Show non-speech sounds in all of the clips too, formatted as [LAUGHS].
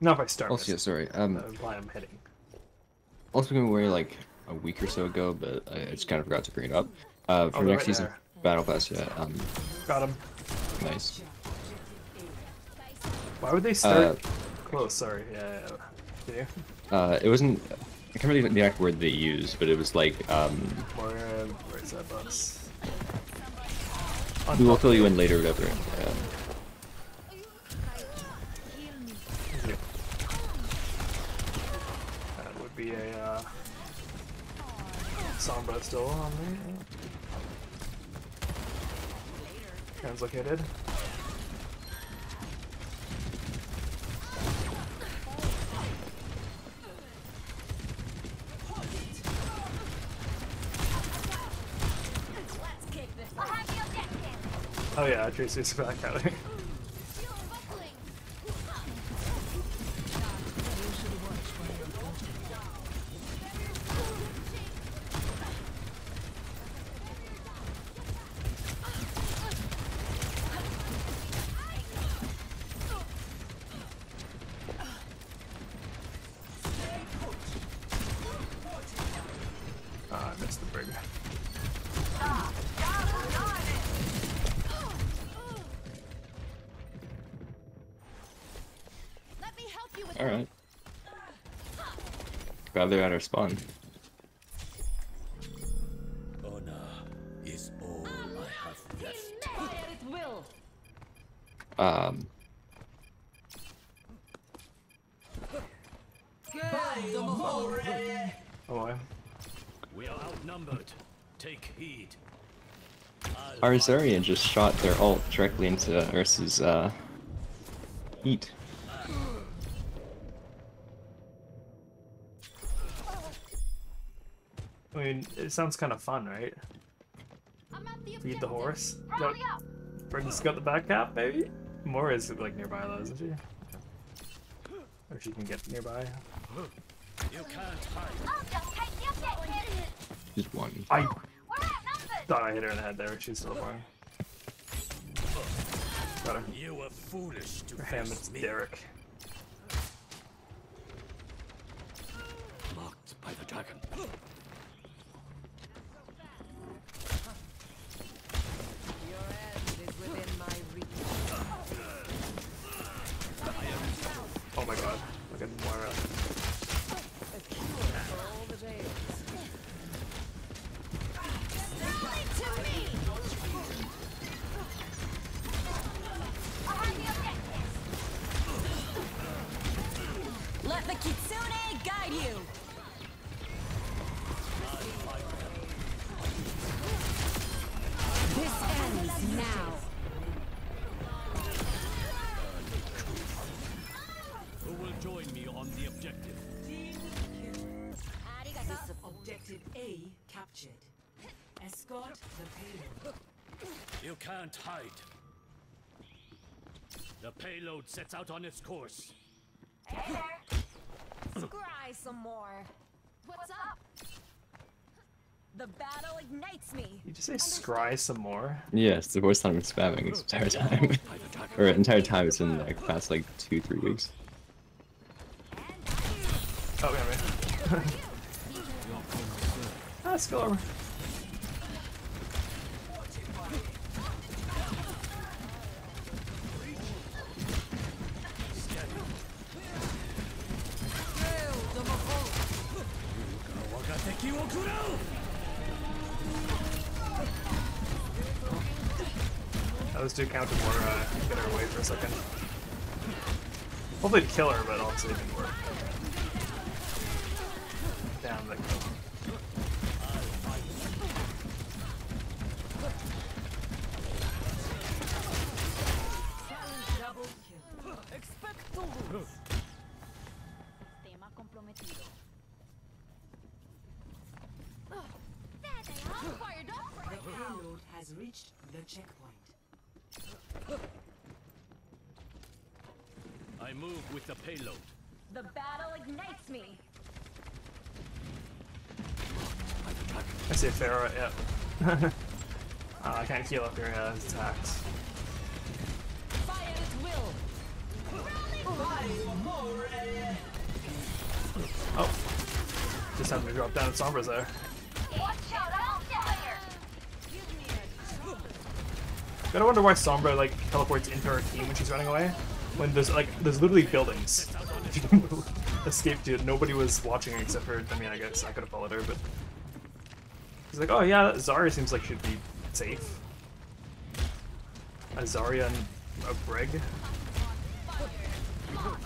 Not if I start. Also, yeah, sorry. Um, That would I'm hitting. also going away like a week or so ago, but I just kind of forgot to bring it up. Uh, for they're next right season, there. Battle Pass, yeah. Um, Got him. nice. Why would they start Uh, close? Sorry. Yeah. yeah. Uh, it wasn't. I can't remember the exact word they used, but it was like, um? More. Uh, where's that bus? we will fill you in later, whatever. Yeah. That would be a uh, Sombra still on me. Translocated. Oh yeah, Tracy's back at [LAUGHS] it. Ah, I missed the brig. Let me help you with All right. Glad they're at our spawn. Honor is all outnumbered. Take heed. our Zarian just shot their ult directly into Ursa's uh, heat. I mean, it sounds kind of fun, right? I'm the Feed the horse. Rally Got, up. Britain's got the back cap, maybe? Mora is like nearby though, isn't she? Or she can get nearby. You can't hide. I'll just take the objective. Just one. I We're thought I hit her in the head there, but she's still flying. Got her. You were foolish to Her hand, face it's me. Derek. Can't hide. The payload sets out on its course. Hey [LAUGHS] there. Scry some more. What's up? The battle ignites me. You just say scry some more? Yeah, it's the worst time I'm spamming this entire time. [LAUGHS] or entire time it's been like past like two, three weeks. Oh, yeah, man. ah, skill armor. That was to counter more, uh, get her away for a second. Hopefully to kill her, but obviously it didn't work. Damn, that kill. Double kill. Tema comprometido. There they are. The right payload has reached the checkpoint. I move with the payload. The battle ignites me. I see Pharah, yep. [LAUGHS] Oh, I can't heal up your uh, attacks. Fire at will. Oh. Just having to drop down Sombra's there. Gotta wonder why Sombra like teleports into her team when she's running away. When there's like there's literally buildings. [LAUGHS] Escape to. Nobody was watching except for I mean I guess I could have followed her, but she's like, oh yeah, Zarya seems like she'd be safe. A Zarya and a Brig.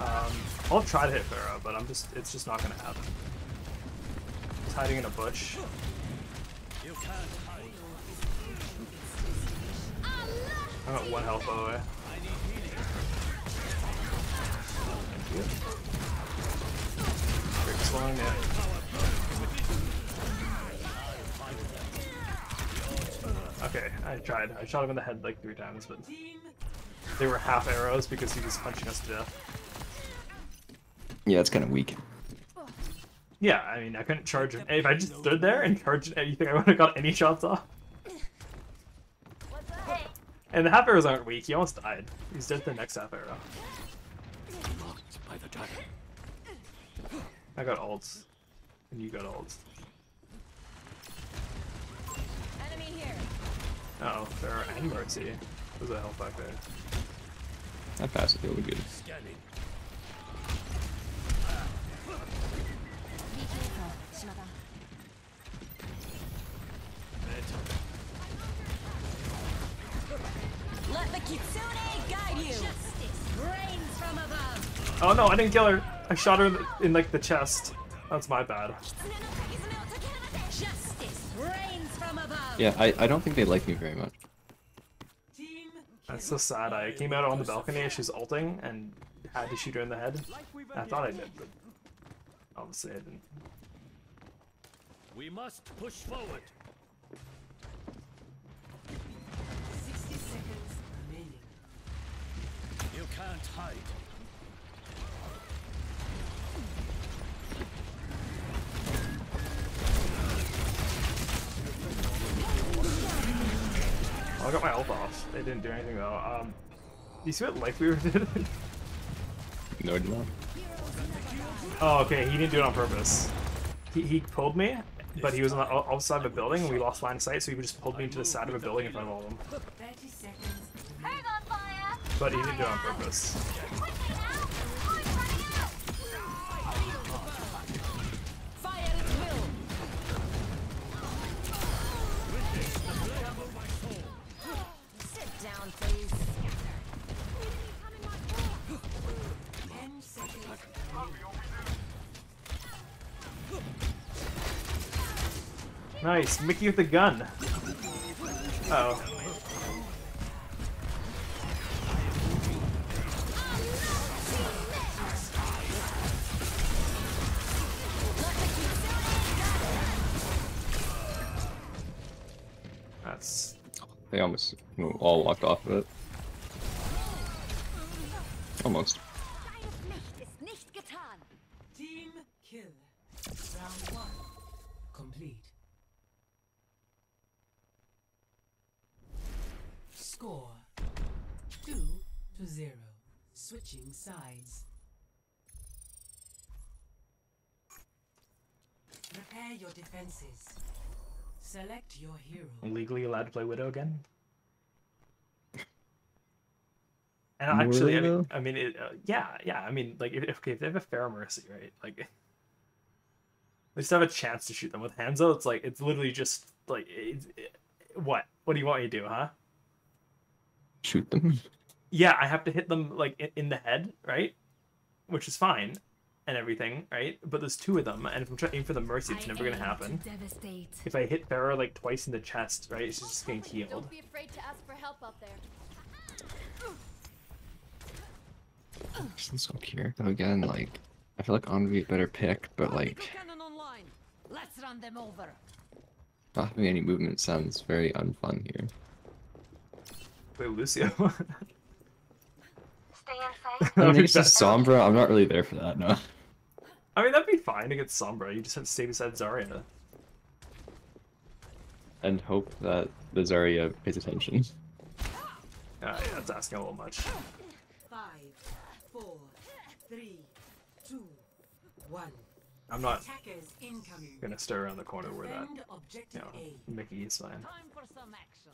Um, I'll try to hit Pharah, but I'm just it's just not gonna happen. He's hiding in a bush. I'm at one health by the way. Quick swung, yeah. Okay, I tried. I shot him in the head like three times, but they were half arrows because he was punching us to death. Yeah, it's kind of weak. Yeah, I mean, I couldn't charge him. If I just stood there and charged think I would have got any shots off? And the half arrows aren't weak. He almost died. He's dead the next half arrow. Blocked by the dragon. I got ults. And you got ults. Enemy here. Uh oh, there are and Mercy. There's a health back there. That pass is really good. Scanning. Let the kitsune guide you. Brains from above. Oh no, I didn't kill her. I shot her in, the, in like the chest. That's my bad. Justice. Brains from above. Yeah, I, I don't think they like me very much. That's so sad. I came out on the balcony as she's ulting and had to shoot her in the head. I thought I did, but obviously I didn't. We must push forward. Can't hide. Oh, I got my ult off. It didn't do anything though. Um, you see what Lifeweaver [LAUGHS] did? No, I did not. oh, okay. He didn't do it on purpose. He, he pulled me, but he was on the o- outside of a building and we lost line of sight, so he just pulled me into the side of a building in front of all of them. But he didn't do it on purpose. Quickly now. Time's running out. Fire at will. Sit down, please. 10 seconds remaining. Nice, Mickey with the gun. Uh oh. They almost all walked off of it. Almost. Score two to zero. Switching sides. Prepare your defenses. Select your hero. legally allowed to play Widow again. And actually, I mean, I mean, it, uh, yeah, yeah. I mean, like, if, if- okay, if they have a Pharmercy, right? Like, they still have a chance to shoot them with Hanzo. It's like it's literally just like, it's, it, what? What do you want me to do, huh? Shoot them. [LAUGHS] Yeah, I have to hit them like in, in the head, right? Which is fine, and everything, right? But there's two of them, and if I'm trying for the mercy, it's never gonna happen. devastate. If I hit Pharah like twice in the chest, right, it's just getting healed. Don't be afraid to ask for help out there. Since I'm Kiriko again, like, I feel like Envy a better pick, but like, Cannon. Let's run them over. not having any movement sounds very unfun here. Wait, Lucio. Stay in sight. [LAUGHS] I mean, be it's just Sombra, I'm not really there for that, no. I mean, that'd be fine against Sombra. You just have to stay beside Zarya. And hope that the Zarya pays attention. Uh, yeah, that's asking a little much. Five, four, three, two, one. I'm not Attackers incoming. gonna stir around the corner where that, Defend you know, Mickey is fine. Time for some action.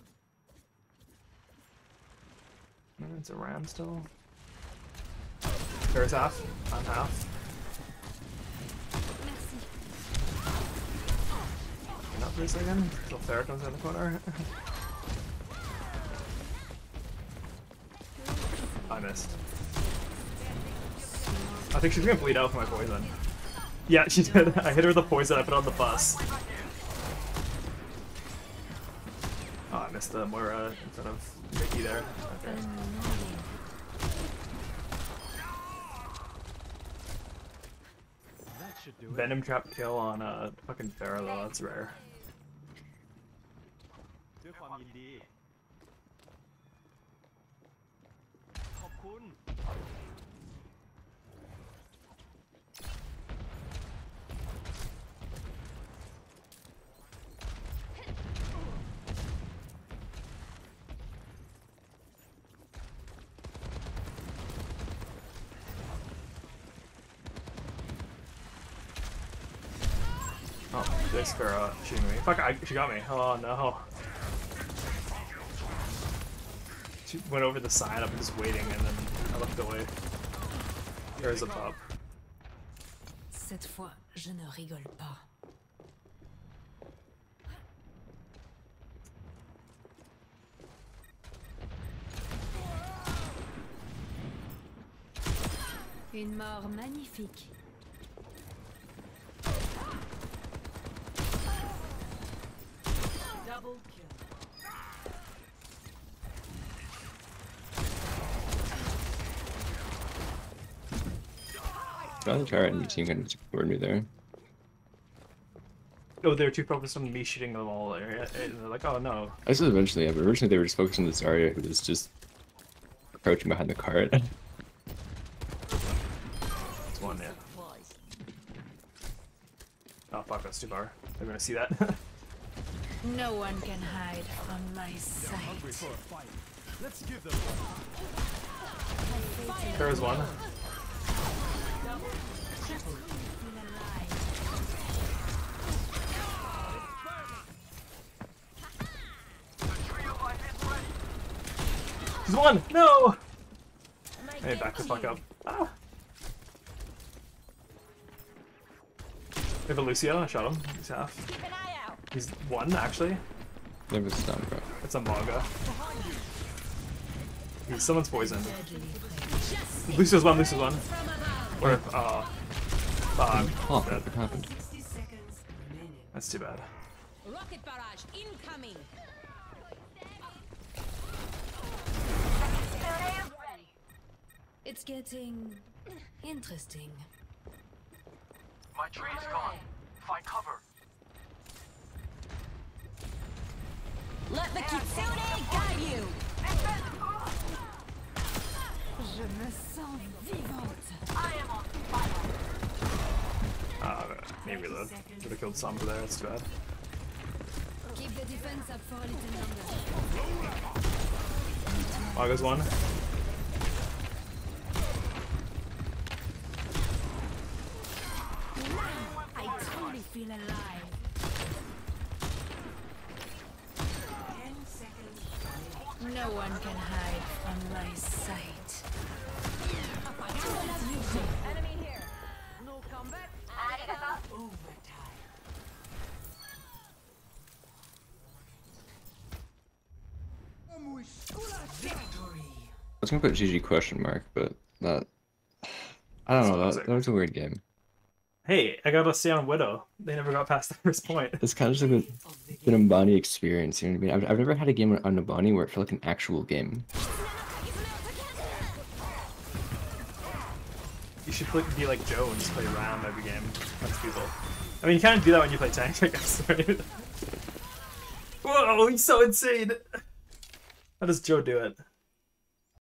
It's a ram still. There's half. I'm half. Up for a second. Till Pharah comes in the corner. [LAUGHS] I missed. I think she's gonna bleed out for my poison. Yeah, she did. [LAUGHS] I hit her with the poison I put on the bus. Oh, I missed the Moira in front of Mickey there. Okay. That should do it. Venom trap kill on uh fucking Pharah though, that's rare. This Pharah shooting me. Fuck, I, she got me. Oh no. She went over the side, I'm just waiting, and then I looked away. There's a pop. Cette fois, je ne rigole pas. Une mort magnifique. Double kill. I'll try it and your team can support me there. Oh, they were too focused on me shooting them all there. Uh, they're like, oh no. I said eventually, yeah, but originally they were just focused on this Zarya who was just approaching behind the cart. [LAUGHS] It's one, yeah. Oh fuck, that's too far. They're gonna see that. [LAUGHS] No one can hide from my sight. hungry for a fight. Let's give them There's one. He's one! No! Hey, back the fuck up. Ah! We have a Lucio, I shot him. He's half. He's one, actually. There was some, bro. It's a Mauga. He's, someone's poisoned. Lucio's one, Lucio's one. Or, uh, uh, Oh, dead. what happened? 60 seconds remaining. That's too bad. Rocket barrage incoming. It's getting interesting. My tree is gone. Find cover. Maybe reload. Could have killed Sombra there, that's too bad. Keep the defense up for a little longer. Mauga's one. I truly feel alive. No one can hide from my sight. Enemy here. No combat. Was gonna put GG question mark, but that I don't know. That, that was a weird game. Hey, I gotta stay on Widow. They never got past [LAUGHS] the first point. It's kind of just like a, an Ambani experience. You know what I mean? I've, I've never had a game on Numbani where it felt like an actual game. You should play, be like Joe and just play Ram every game against people. I mean, you kind of do that when you play tanks, [LAUGHS] I guess, right? Whoa, he's so insane! How does Joe do it?